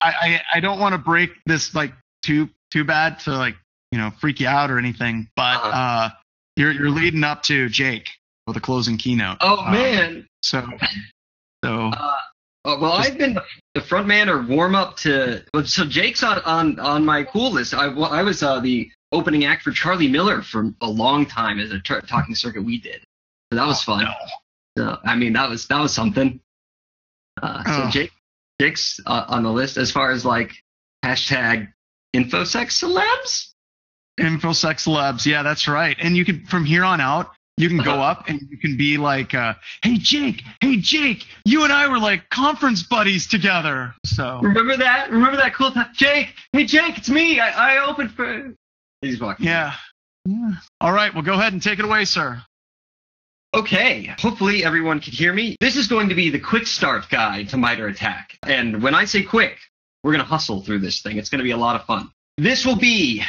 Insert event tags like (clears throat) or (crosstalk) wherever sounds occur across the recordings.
I, I, I don't want to break this like too too bad to like you know freak you out or anything, but Uh-huh. uh, you're you're leading up to Jake for the closing keynote. Oh Um, man. So so Uh, uh, well, Just- I've been the, front man or warm up to. well, So Jake's on on, on my cool list. I, well, I was uh, the opening act for Charlie Miller for a long time as a t- talking circuit we did. So that was fun. No. So, I mean, that was that was something. Uh, so Oh. Jake Jake's uh, on the list as far as like hashtag infosec celebs. Infosex celebs, yeah, that's right. And you can from here on out, you can go Uh-huh. up and you can be like, uh, "Hey Jake, hey Jake, you and I were like conference buddies together." So Remember that? Remember that cool time? Jake, hey Jake, it's me. I, I opened for. He's walking. yeah, yeah. All right, well, go ahead and take it away, sir. Okay, hopefully everyone can hear me. This is going to be the quick start guide to MITRE ATT&CK. And when I say quick, we're going to hustle through this thing. It's going to be a lot of fun. This will be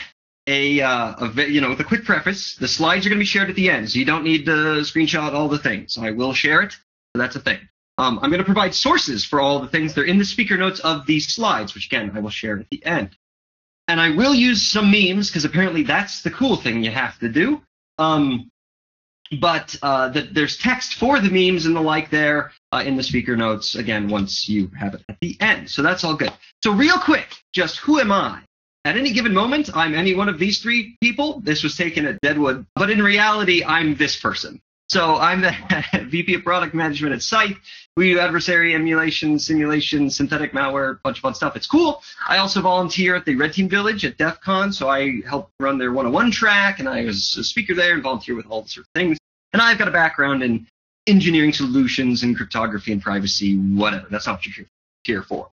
a, uh, a you know, with a quick preface. The slides are going to be shared at the end, so you don't need to screenshot all the things. I will share it, that's a thing. Um, I'm going to provide sources for all the things. They're in the speaker notes of these slides, which again, I will share at the end. And I will use some memes, because apparently that's the cool thing you have to do. Um, but uh, the, there's text for the memes and the like there uh, in the speaker notes again once you have it at the end. So that's all good. So real quick just who am i? At any given moment i'm any one of these three people. This was taken at deadwood. But in reality i'm this person. So i'm the (laughs) vp of product management at SCYTHE we do adversary emulation simulation synthetic malware a bunch of fun stuff. It's cool. I also volunteer at the red team village at def con. So i help run their 101 track and i was a speaker there and volunteer with all the sort of things and I've got a background in engineering solutions and cryptography and privacy, whatever. That's not what you're here- for.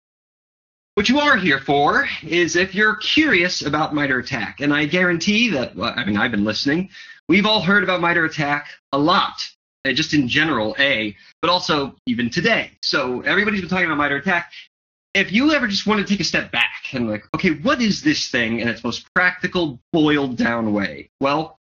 What you are here for is if you're curious about MITRE ATT&CK, and I guarantee that, well, I mean, I've been listening. We've all heard about MITRE ATT&CK a lot, uh, just in general, A, but also even today. So everybody's been talking about MITRE ATT&CK. If you ever just want to take a step back and like, okay, what is this thing in its most practical, boiled down way? Well,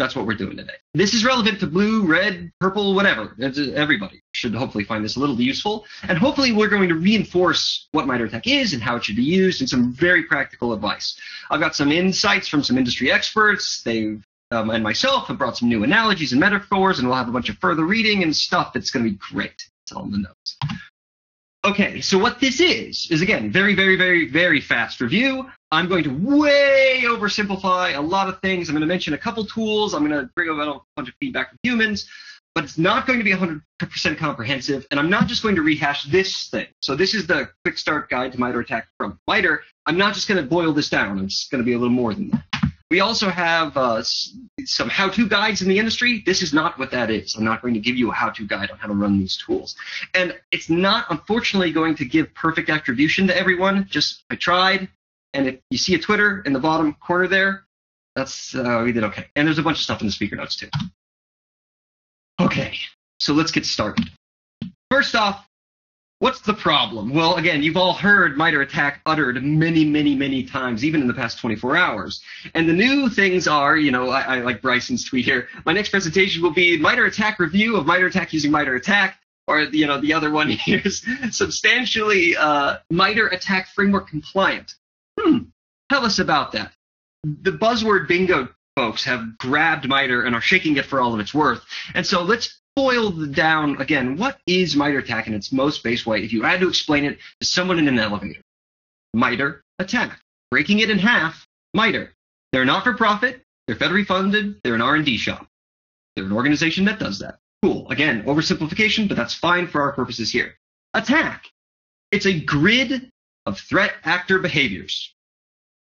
that's what we're doing today. This is relevant to blue, red, purple, whatever. Uh, Everybody should hopefully find this a little useful. And hopefully we're going to reinforce what MITRE ATT&CK is and how it should be used and some very practical advice. I've got some insights from some industry experts. They've um, and myself have brought some new analogies and metaphors, and we'll have a bunch of further reading and stuff that's going to be great. It's all in the notes. Okay, so what this is, is again, very, very, very, very fast review. I'm going to way oversimplify a lot of things. I'm going to mention a couple tools. I'm going to bring about a bunch of feedback from humans, but it's not going to be 100% comprehensive. And I'm not just going to rehash this thing. So this is the quick start guide to MITRE ATT&CK from MITRE. I'm not just going to boil this down. It's going to be a little more than that. We also have uh, some how-to guides in the industry. This is not what that is. I'm not going to give you a how-to guide on how to run these tools. And it's not, unfortunately, going to give perfect attribution to everyone. Just I tried, and if you see a Twitter in the bottom corner there, that's uh, we did okay. And there's a bunch of stuff in the speaker notes too. Okay, so let's get started. First off, what's the problem? Well, again, you've all heard MITRE ATT&CK uttered many, many, many times, even in the past 24 hours. And the new things are, you know, I, I like Bryson's tweet here. My next presentation will be MITRE ATT&CK review of MITRE ATT&CK using MITRE ATT&CK or you know the other one here (laughs) is substantially uh, MITRE ATT&CK framework compliant. Hmm, tell us about that. The buzzword bingo folks have grabbed MITRE and are shaking it for all of its worth. And so let's boil down again. What is MITRE ATT&CK in its most base way? If you had to explain it to someone in an elevator, MITRE ATT&CK, breaking it in half. MITRE. They're not for profit. They're federally funded. They're an R&D shop. They're an organization that does that. Cool. Again, oversimplification, but that's fine for our purposes here. Attack. It's a grid of threat actor behaviors.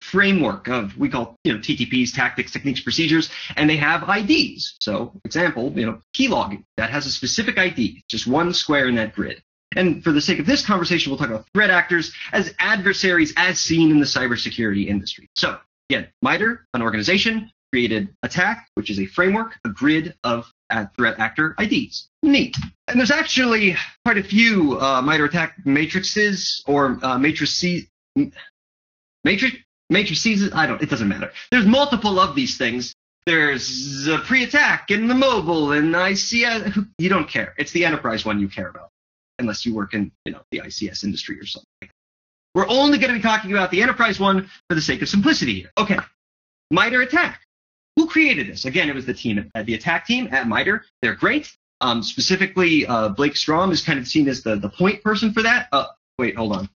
Framework of we call you know TTPs, tactics, techniques, procedures, and they have IDs. So, example, you know, key logging that has a specific ID, just one square in that grid. And for the sake of this conversation, we'll talk about threat actors as adversaries as seen in the cybersecurity industry. So, again, MITRE, an organization, created Attack, which is a framework, a grid of threat actor IDs. Neat. And there's actually quite a few uh, MITRE ATT&CK matrices or uh, matrices. Matrix matrices. I don't. It doesn't matter. There's multiple of these things. There's uh, pre-attack and the mobile and ICS. You don't care. It's the enterprise one you care about, unless you work in you know the ICS industry or something. We're only going to be talking about the enterprise one for the sake of simplicity here. Okay. MITRE ATT&CK. Who created this? Again, it was the team, uh, the attack team at MITRE. They're great. Um, specifically, uh, Blake Strom is kind of seen as the, the point person for that. Uh, wait, hold on.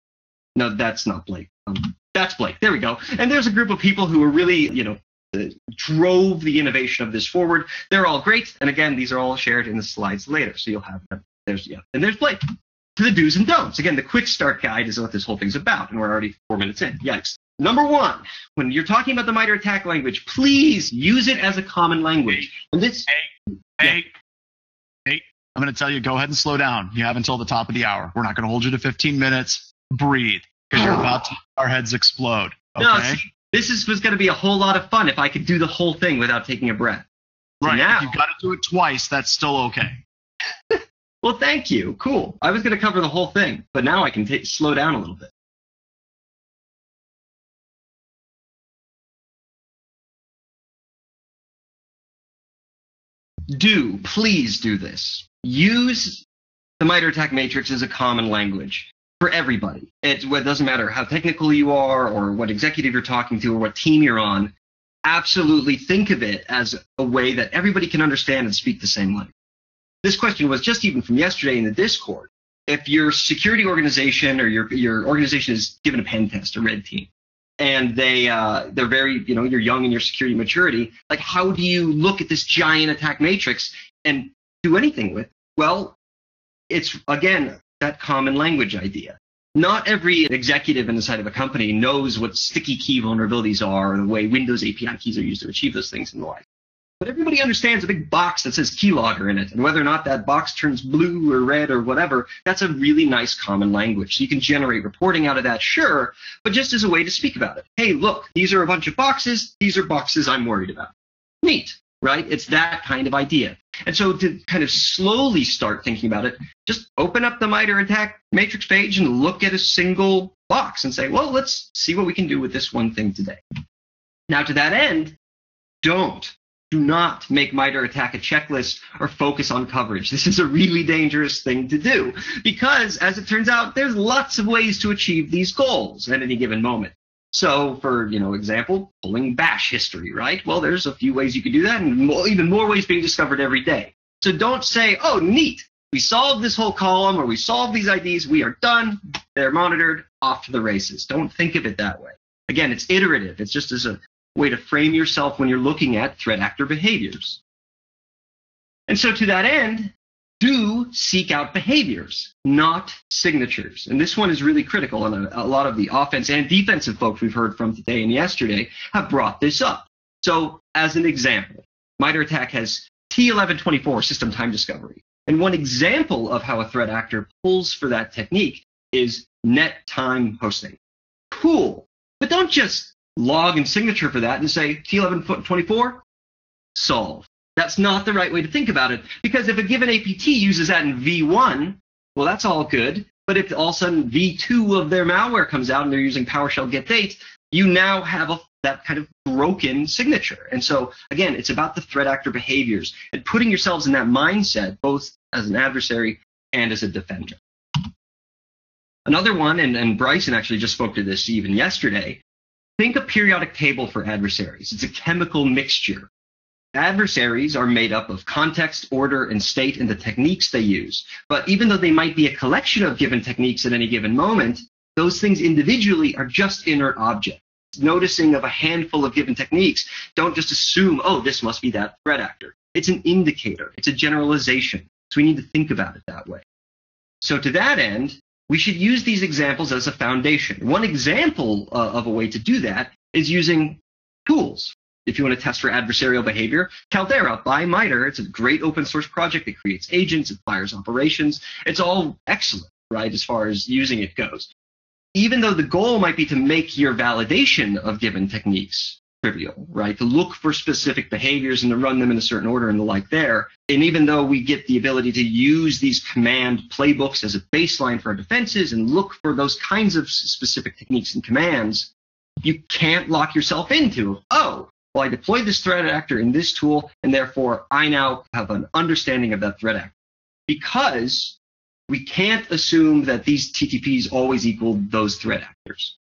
No, that's not Blake. Um, that's Blake. There we go. And there's a group of people who are really, you know, uh, drove the innovation of this forward. They're all great. And again, these are all shared in the slides later. So you'll have them. There's, yeah. And there's Blake. To the do's and don'ts. Again, the quick start guide is what this whole thing's about. And we're already four minutes in. Yikes. Number one, when you're talking about the MITRE ATT&CK language, please use it as a common language. And this. Hey, hey, hey, I'm going to tell you, go ahead and slow down. You have until the top of the hour. We're not going to hold you to 15 minutes. Breathe, because you're oh. about to our heads explode. Okay? No, see, this is, was going to be a whole lot of fun if I could do the whole thing without taking a breath. So right. now- If you've got to do it twice, that's still okay. (laughs) Well, thank you. Cool. I was going to cover the whole thing, but now I can ta slow down a little bit. Do, please do this. Use the MITRE ATT&CK matrix as a common language for everybody. It, it doesn't matter how technical you are or what executive you're talking to or what team you're on. Absolutely think of it as a way that everybody can understand and speak the same language this question was just even from yesterday in the Discord. If your security organization or your your organization is given a pen test, a red team, and they uh, they're very you know you're young in your security maturity, like how do you look at this giant attack matrix and do anything with? It? Well, it's again that common language idea. Not every executive inside of a company knows what sticky key vulnerabilities are or the way Windows API keys are used to achieve those things in the like. But everybody understands a big box that says keylogger in it, and whether or not that box turns blue or red or whatever, that's a really nice common language. So you can generate reporting out of that, sure, but just as a way to speak about it. Hey, look, these are a bunch of boxes. These are boxes I'm worried about. Neat, right? It's that kind of idea. And so to kind of slowly start thinking about it, just open up the MITRE ATT&CK matrix page and look at a single box and say, well, let's see what we can do with this one thing today. Now, to that end, don't do not make MITRE ATT&CK a checklist or focus on coverage. This is a really dangerous thing to do because, as it turns out, there's lots of ways to achieve these goals at any given moment. So, for you know, example, pulling bash history, right? Well, there's a few ways you can do that, and more, even more ways being discovered every day. So don't say, "Oh, neat, we solved this whole column, or we solved these IDs, we are done, they're monitored, off to the races." Don't think of it that way. Again, it's iterative. It's just as a way to frame yourself when you're looking at threat actor behaviors. And so to that end, do seek out behaviors, not signatures. And this one is really critical, and a, a, lot of the offense and defensive folks we've heard from today and yesterday have brought this up. So as an example, MITRE ATT&CK has T1124 system time discovery. And one example of how a threat actor pulls for that technique is net time hosting. Cool. But don't just log and signature for that and say T1124, solve. That's not the right way to think about it because if a given APT uses that in V1, well, that's all good. But if all of a sudden V2 of their malware comes out and they're using PowerShell get date, you now have a, that kind of broken signature. And so again, it's about the threat actor behaviors and putting yourselves in that mindset, both as an adversary and as a defender. Another one, and, and Bryson actually just spoke to this even yesterday, Think a periodic table for adversaries. It's a chemical mixture. Adversaries are made up of context, order, and state and the techniques they use. But even though they might be a collection of given techniques at any given moment, those things individually are just inert objects. Noticing of a handful of given techniques, don't just assume, oh, this must be that threat actor. It's an indicator. It's a generalization. So we need to think about it that way. So to that end, we should use these examples as a foundation. One example uh, of a way to do that is using tools. If you want to test for adversarial behavior, Caldera by MITRE, it's a great open source project. that creates agents, it fires operations. It's all excellent, right, as far as using it goes. Even though the goal might be to make your validation of given techniques trivial, right? To look for specific behaviors and to run them in a certain order and the like there. And even though we get the ability to use these command playbooks as a baseline for our defenses and look for those kinds of specific techniques and commands, you can't lock yourself into, oh, well, I deployed this threat actor in this tool, and therefore I now have an understanding of that threat actor. Because we can't assume that these TTPs always equal those threat actors.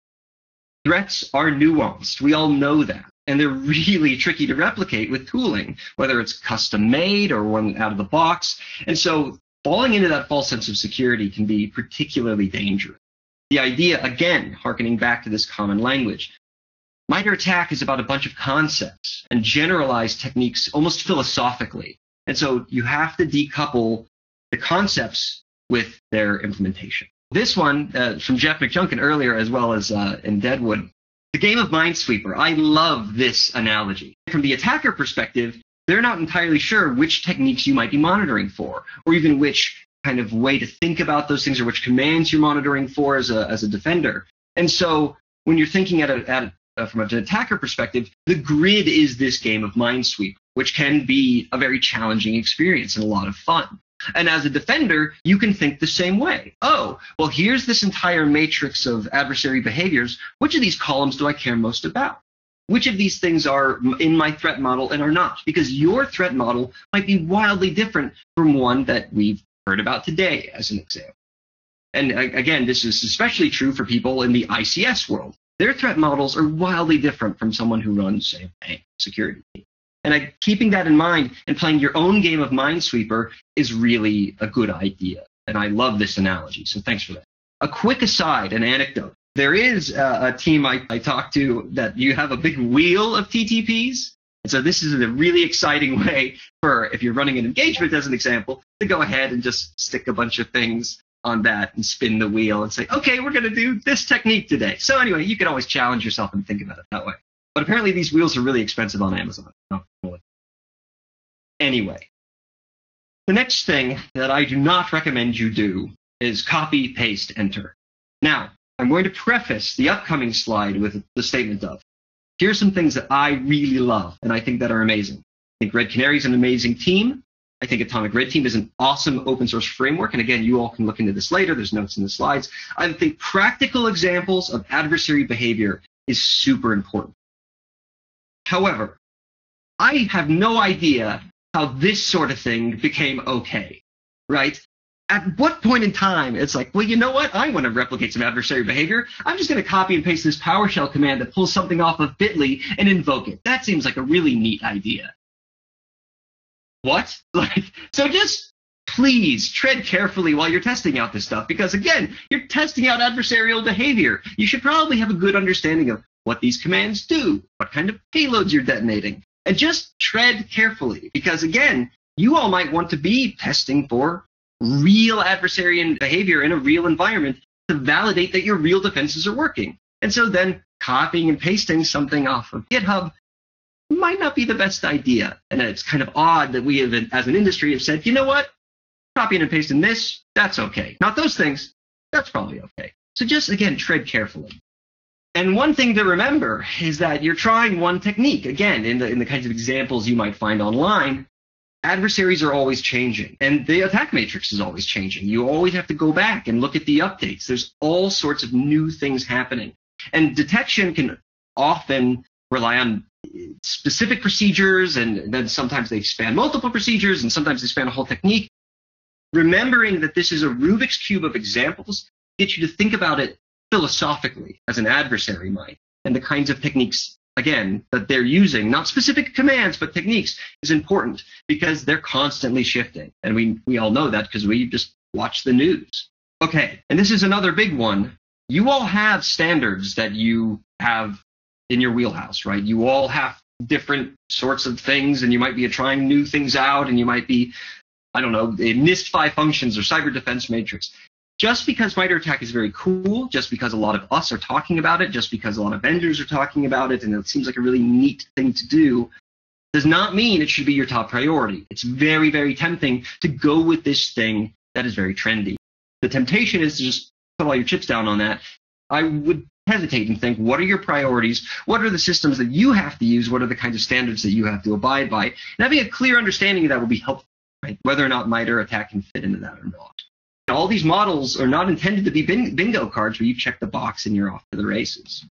Threats are nuanced. We all know that. And they're (laughs) really tricky to replicate with tooling, whether it's custom made or one out of the box. And so falling into that false sense of security can be particularly dangerous. The idea, again, harkening back to this common language, MITRE ATT&CK is about a bunch of concepts and generalized techniques almost philosophically. And so you have to decouple the concepts with their implementation. This one uh, from Jeff McJunkin earlier, as well as uh, in Deadwood, the game of Minesweeper. I love this analogy. From the attacker perspective, they're not entirely sure which techniques you might be monitoring for, or even which kind of way to think about those things, or which commands you're monitoring for as a, as a defender. And so when you're thinking at a, at a uh, from an attacker perspective, the grid is this game of Minesweeper, which can be a very challenging experience and a lot of fun. And as a defender, you can think the same way. Oh, well, here's this entire matrix of adversary behaviors. Which of these columns do I care most about? Which of these things are in my threat model and are not? Because your threat model might be wildly different from one that we've heard about today, as an example. And again, this is especially true for people in the ICS world. Their threat models are wildly different from someone who runs, say, bank security. And I, keeping that in mind and playing your own game of Minesweeper is really a good idea. And I love this analogy. So thanks for that. A quick aside, an anecdote. There is a, a team I, I talked to that you have a big wheel of TTPs. And so this is a really exciting way for, if you're running an engagement as an example, to go ahead and just stick a bunch of things on that and spin the wheel and say, okay, we're going to do this technique today. So anyway, you can always challenge yourself and think about it that way. But apparently these wheels are really expensive on Amazon. Anyway, the next thing that I do not recommend you do is copy, paste, enter. Now, I'm going to preface the upcoming slide with the statement of, here's some things that I really love and I think that are amazing. I think Red Canary is an amazing team. I think Atomic Red Team is an awesome open source framework. And again, you all can look into this later. There's notes in the slides. I think practical examples of adversary behavior is super important. However, I have no idea how this sort of thing became okay, right? At what point in time it's like, well, you know what? I want to replicate some adversary behavior. I'm just going to copy and paste this PowerShell command that pulls something off of Bitly and invoke it. That seems like a really neat idea. What? (laughs) Like, so just please tread carefully while you're testing out this stuff because again, you're testing out adversarial behavior. You should probably have a good understanding of what these commands do, what kind of payloads you're detonating, and just tread carefully because again, you all might want to be testing for real adversarial behavior in a real environment to validate that your real defenses are working. And so then copying and pasting something off of GitHub might not be the best idea. And it's kind of odd that we have, as an industry, have said, you know what? Copying and pasting this, that's okay. Not those things, that's probably okay. So just again, tread carefully. And one thing to remember is that you're trying one technique. Again, in the, in the kinds of examples you might find online, adversaries are always changing and the attack matrix is always changing. You always have to go back and look at the updates. There's all sorts of new things happening. And detection can often rely on specific procedures and then sometimes they span multiple procedures and sometimes they span a whole technique. Remembering that this is a Rubik's Cube of examples gets you to think about it philosophically as an adversary might. And the kinds of techniques, again, that they're using, not specific commands, but techniques, is important because they're constantly shifting. And we, we all know that because we just watch the news. Okay, and this is another big one. You all have standards that you have in your wheelhouse, right? You all have different sorts of things, and you might be trying new things out, and you might be, I don't know, NIST five functions or cyber defense matrix just because MITRE ATT&CK is very cool, just because a lot of us are talking about it, just because a lot of vendors are talking about it, and it seems like a really neat thing to do, does not mean it should be your top priority. It's very, very tempting to go with this thing that is very trendy. The temptation is to just put all your chips down on that. I would hesitate and think, what are your priorities? What are the systems that you have to use? What are the kinds of standards that you have to abide by? And having a clear understanding of that will be helpful, right? Whether or not MITRE ATT&CK can fit into that or not all these models are not intended to be bingo cards where you check the box and you're off to the races.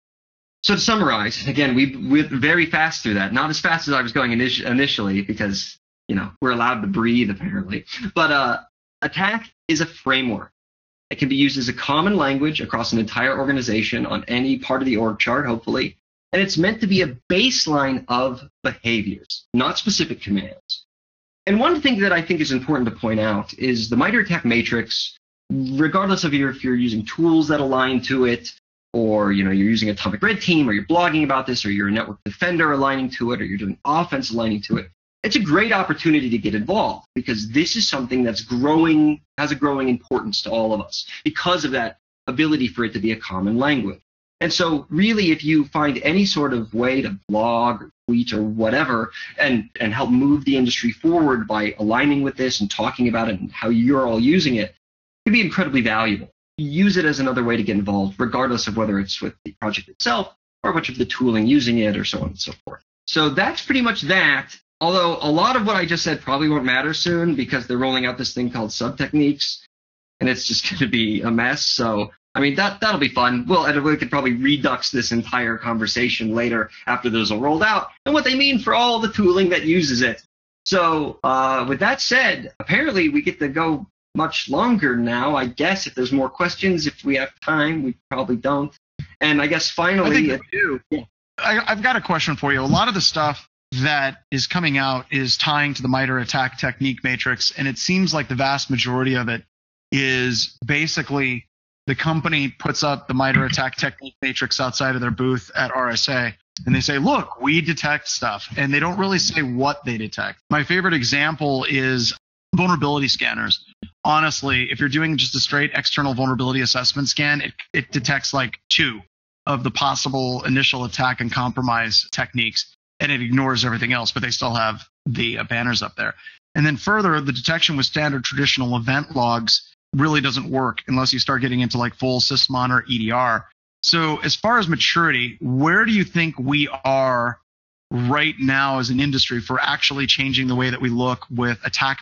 So to summarize, again, we went very fast through that. Not as fast as I was going initially because, you know, we're allowed to breathe apparently. But uh, attack is a framework. It can be used as a common language across an entire organization on any part of the org chart, hopefully. And it's meant to be a baseline of behaviors, not specific commands. And one thing that I think is important to point out is the MITRE ATT&CK matrix, regardless of your, if you're using tools that align to it, or you know you're using Atomic Red Team, or you're blogging about this, or you're a network defender aligning to it, or you're doing offense aligning to it. It's a great opportunity to get involved because this is something that's growing, has a growing importance to all of us because of that ability for it to be a common language. And so, really, if you find any sort of way to blog or tweet or whatever and, and help move the industry forward by aligning with this and talking about it and how you're all using it, it could be incredibly valuable use it as another way to get involved, regardless of whether it's with the project itself or a bunch of the tooling using it or so on and so forth. So that's pretty much that. Although a lot of what I just said probably won't matter soon because they're rolling out this thing called sub techniques and it's just (laughs) going to be a mess. So, I mean, that, that'll be fun. Well, and we could probably redux this entire conversation later after those are rolled out and what they mean for all the tooling that uses it. So, uh, with that said, apparently we get to go much longer now. I guess if there's more questions, if we have time, we probably don't. And I guess finally, I think we do. Yeah. I, I've got a question for you. A lot of the stuff that is coming out is tying to the MITRE ATT&CK technique matrix, and it seems like the vast majority of it is basically the company puts up the MITRE (clears throat) ATT&CK technique matrix outside of their booth at RSA, and they say, "Look, we detect stuff," and they don't really say what they detect. My favorite example is vulnerability scanners honestly, if you're doing just a straight external vulnerability assessment scan, it, it detects like two of the possible initial attack and compromise techniques, and it ignores everything else, but they still have the uh, banners up there. And then further, the detection with standard traditional event logs really doesn't work unless you start getting into like full Sysmon or EDR. So as far as maturity, where do you think we are right now as an industry for actually changing the way that we look with attack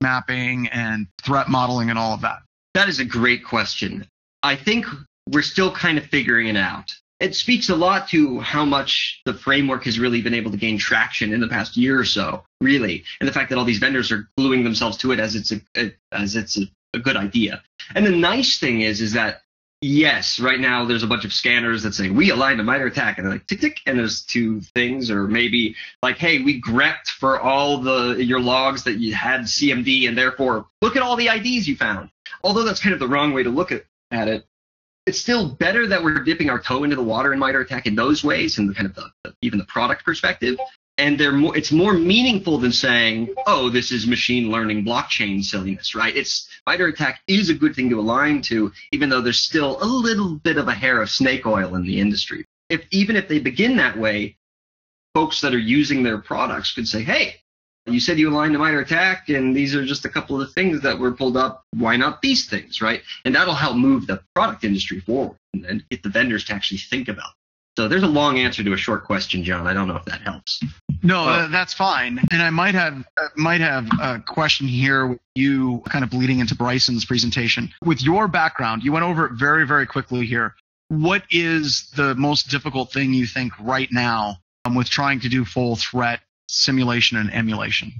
mapping and threat modeling and all of that? That is a great question. I think we're still kind of figuring it out. It speaks a lot to how much the framework has really been able to gain traction in the past year or so, really, and the fact that all these vendors are gluing themselves to it as it's a as it's a, a good idea. And the nice thing is, is that Yes, right now there's a bunch of scanners that say we aligned a MITRE ATT&CK, and they're like tick tick, and there's two things, or maybe like, hey, we grepped for all the your logs that you had CMD, and therefore look at all the IDs you found. Although that's kind of the wrong way to look at, at it, it's still better that we're dipping our toe into the water in MITRE ATT&CK in those ways, and kind of the, the, even the product perspective, and they're more, it's more meaningful than saying, oh, this is machine learning blockchain silliness, right? It's MITRE ATT&CK is a good thing to align to, even though there's still a little bit of a hair of snake oil in the industry. If even if they begin that way, folks that are using their products could say, hey, you said you aligned to MITRE ATT&CK, these are just a couple of the things that were pulled up. Why not these things, right? And that'll help move the product industry forward and, and get the vendors to actually think about it. So there's a long answer to a short question, John. I don't know if that helps. No, uh, that's fine. And I might have uh, might have a question here with you, kind of bleeding into Bryson's presentation. With your background, you went over it very very quickly here. What is the most difficult thing you think right now um, with trying to do full threat simulation and emulation?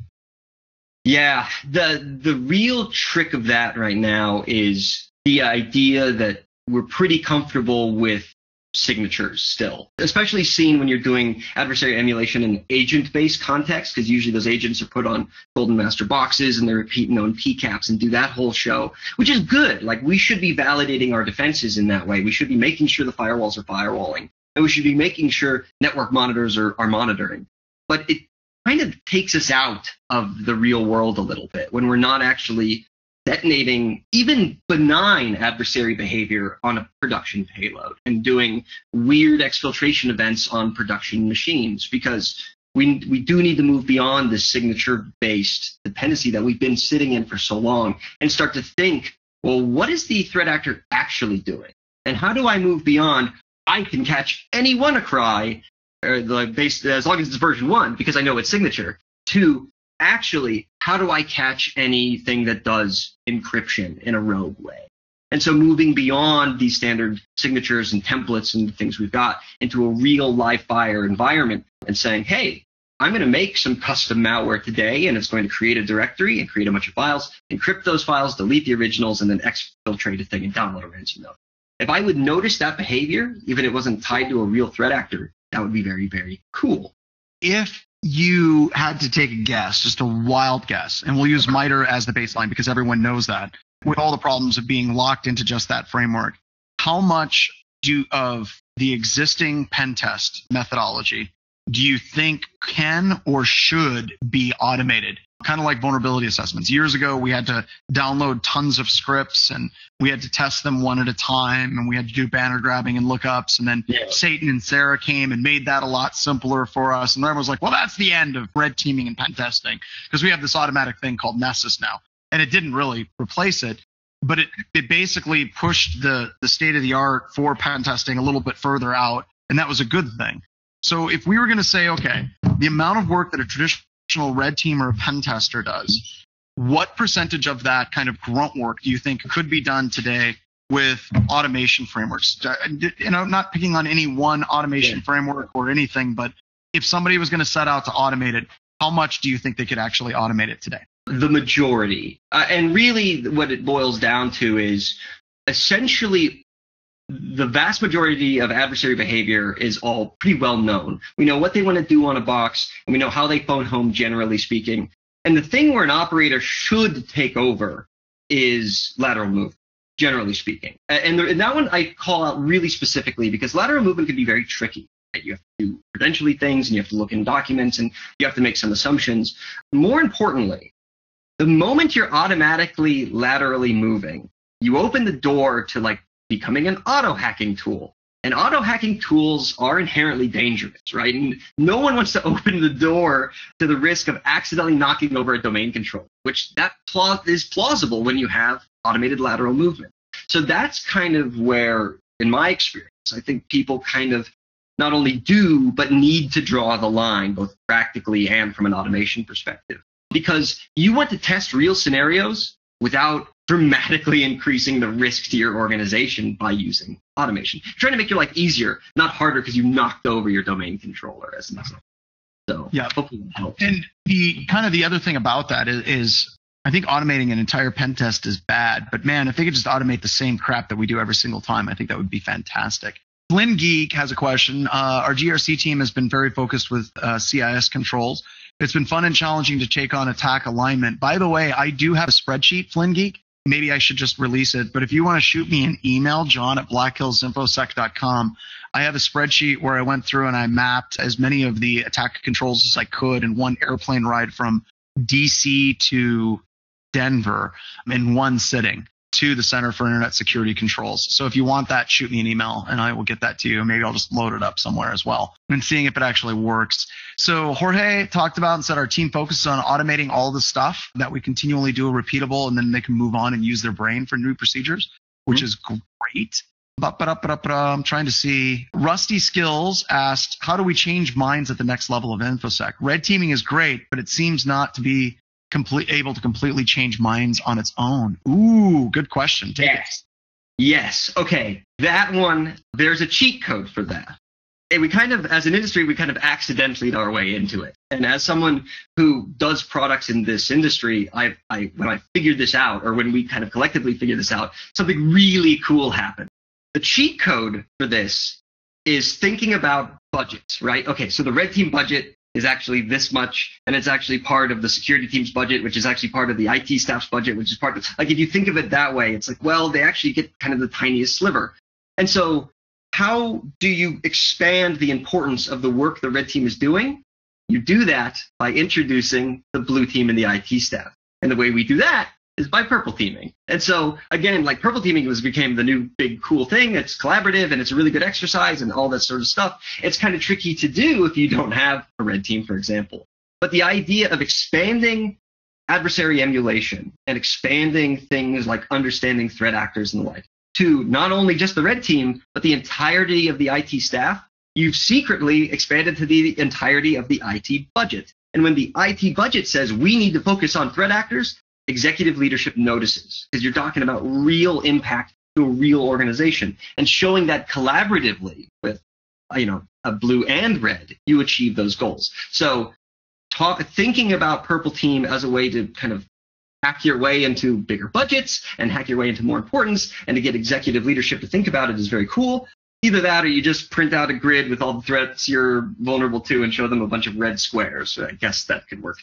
Yeah, the the real trick of that right now is the idea that we're pretty comfortable with signatures still, especially seen when you're doing adversary emulation in agent-based context, because usually those agents are put on golden master boxes and they repeat known PCAPs and do that whole show, which is good. Like we should be validating our defenses in that way. We should be making sure the firewalls are firewalling, and we should be making sure network monitors are, are monitoring. But it kind of takes us out of the real world a little bit when we're not actually detonating even benign adversary behavior on a production payload and doing weird exfiltration events on production machines because we, we do need to move beyond this signature based dependency that we've been sitting in for so long and start to think well what is the threat actor actually doing? And how do i move beyond? I can catch anyone a WannaCry or the base as long as it's version one because i know its signature to actually, how do I catch anything that does encryption in a rogue way? And so moving beyond these standard signatures and templates and things we've got into a real live fire environment and saying, hey, I'm going to make some custom malware today, and it's going to create a directory and create a bunch of files, encrypt those files, delete the originals, and then exfiltrate a thing and download a ransom note. If I would notice that behavior, even if it wasn't tied to a real threat actor, that would be very, very cool. If you had to take a guess, just a wild guess, and we'll use MITRE as the baseline because everyone knows that, with all the problems of being locked into just that framework, how much do of the existing pen test methodology do you think can or should be automated? Kind of like vulnerability assessments. Years ago, we had to download tons of scripts and we had to test them one at a time and we had to do banner grabbing and lookups. And then Yeah. Satan and SARA came and made that a lot simpler for us. And everyone was like, well, that's the end of red teaming and pen testing because we have this automatic thing called Nessus now. And it didn't really replace it, but it, it basically pushed the, the state of the art for pen testing a little bit further out. And that was a good thing. So if we were going to say, okay, the amount of work that a traditional red team or a pen tester does, what percentage of that kind of grunt work do you think could be done today with automation frameworks? You know, not picking on any one automation Yeah. framework or anything, but if somebody was going to set out to automate it, how much do you think they could actually automate it today? the majority. Uh, and really, what it boils down to is essentially the vast majority of adversary behavior is all pretty well known. We know what they want to do on a box, and we know how they phone home, generally speaking. And the thing where an operator should take over is lateral movement, generally speaking. And, there, and that one I call out really specifically because lateral movement can be very tricky. right? You have to do credentially things, and you have to look in documents, and you have to make some assumptions. More importantly, the moment you're automatically laterally moving, you open the door to like becoming an auto hacking tool. And auto hacking tools are inherently dangerous, right? And no one wants to (laughs) open the door to the risk of accidentally knocking over a domain controller, which that is plausible when you have automated lateral movement. So that's kind of where, in my experience, I think people kind of not only do, but need to draw the line, both practically and from an automation perspective because you want to test real scenarios without dramatically increasing the risk to your organization by using automation. You're trying to make your life easier, not harder because you knocked over your domain controller as an example. So Yeah. hopefully that helps. And the kind of the other thing about that is, is I think automating an entire pen test is bad, but man, if they could just automate the same crap that we do every single time, I think that would be fantastic. Flynn Geek has a question. Uh, our GRC team has been very focused with uh, CIS controls. It's been fun and challenging to take on attack alignment. By the way, I do have a spreadsheet, Flynn Geek. Maybe I should just release it. But if you want to shoot me an email, john at blackhillsinfosec.com, I have a spreadsheet where I went through and I mapped as many of the attack controls as I could in one airplane ride from DC to Denver in one sitting to the Center for Internet Security Controls. So if you want that, shoot me an email and I will get that to you. Maybe I'll just load it up somewhere as well and seeing if it actually works. So Jorge talked about and said our team focuses on automating all the stuff that we continually do repeatable and then they can move on and use their brain for new procedures, which mm-hmm. is great. I'm trying to see. Rusty Skills asked, how do we change minds at the next level of InfoSec? Red teaming is great, but it seems not to be complete, able to completely change minds on its own. Ooh, good question. Take it. Yes. Yes. Okay. That one, there's a cheat code for that. And we kind of, as an industry, we kind of accidentally our way into it. And as someone who does products in this industry, I, I, when I figured this out, or when we kind of collectively figured this out, something really cool happened. The cheat code for this is thinking about budgets, right? Okay, so the red team budget is actually this much, and it's actually part of the security team's budget, which is actually part of the IT staff's budget, which is part of like if you think of it that way, it's like, well, they actually get kind of the tiniest sliver. And so how do you expand the importance of the work the red team is doing? You do that by introducing the blue team and the IT staff. And the way we do that is by purple teaming. And so again, like purple teaming was became the new big cool thing. It's collaborative and it's a really good exercise and all that sort of stuff. It's kind of tricky to do if you don't have a red team, for example. But the idea of expanding adversary emulation and expanding things like understanding threat actors and the like to not only just the red team, but the entirety of the IT staff, you've secretly expanded to the entirety of the IT budget. And when the IT budget says we need to focus on threat actors, executive leadership notices because you're talking about real impact to a real organization and showing that collaboratively with you know a blue and red you achieve those goals so talk, thinking about Purple Team as a way to kind of hack your way into bigger budgets and hack your way into more importance and to get executive leadership to think about it is very cool. Either that or you just print out a grid with all the threats you're vulnerable to and show them a bunch of red squares. I guess that could work.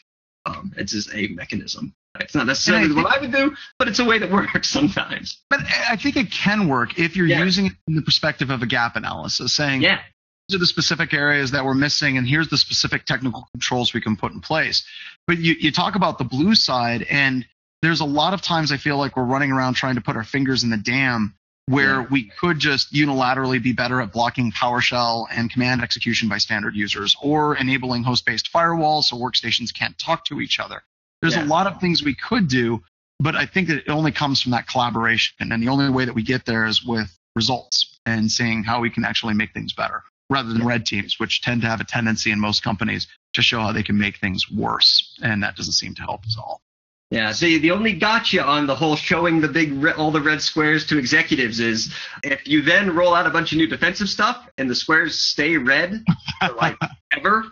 Um, it's just a mechanism. It's not necessarily I what I would do, but it's a way that (laughs) works sometimes. But I think it can work if you're yeah. using it in the perspective of a gap analysis, saying, yeah. these are the specific areas that we're missing, and here's the specific technical controls we can put in place. But you, you talk about the blue side, and there's a lot of times I feel like we're running around trying to put our fingers in the dam where yeah. we could just unilaterally be better at blocking PowerShell and command execution by standard users or enabling host-based firewalls so workstations can't talk to each other. There's yeah. a lot of things we could do, but I think that it only comes from that collaboration. And the only way that we get there is with results and seeing how we can actually make things better rather than red teams, which tend to have a tendency in most companies to show how they can make things worse. And that doesn't seem to help us all. Yeah, see, the only gotcha on the whole showing the big, all the red squares to executives is if you then roll out a bunch of new defensive stuff and the squares stay red for like (laughs) ever,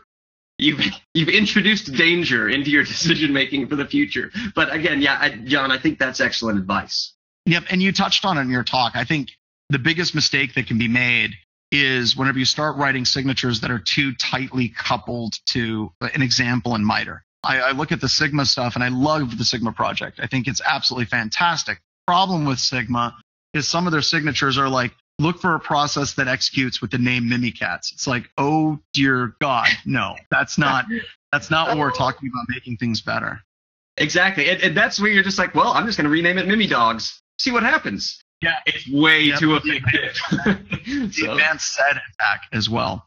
you've you've introduced danger into your decision making for the future. But again, yeah, I, John, I think that's excellent advice. Yep, and you touched on it in your talk. I think the biggest mistake that can be made is whenever you start writing signatures that are too tightly coupled to an example in MITRE. I, I look at the Sigma stuff and I love the Sigma project. I think it's absolutely fantastic. Problem with Sigma is some of their signatures are like look for a process that executes with the name Mimikatz. It's like, oh dear God, no, that's not (laughs) that's not what we're oh. talking about making things better. Exactly, and, and that's where you're just like, well, I'm just going to rename it Mimi Dogs. See what happens. Yeah, it's way yep. too (laughs) effective. (laughs) the so. advanced set attack as well.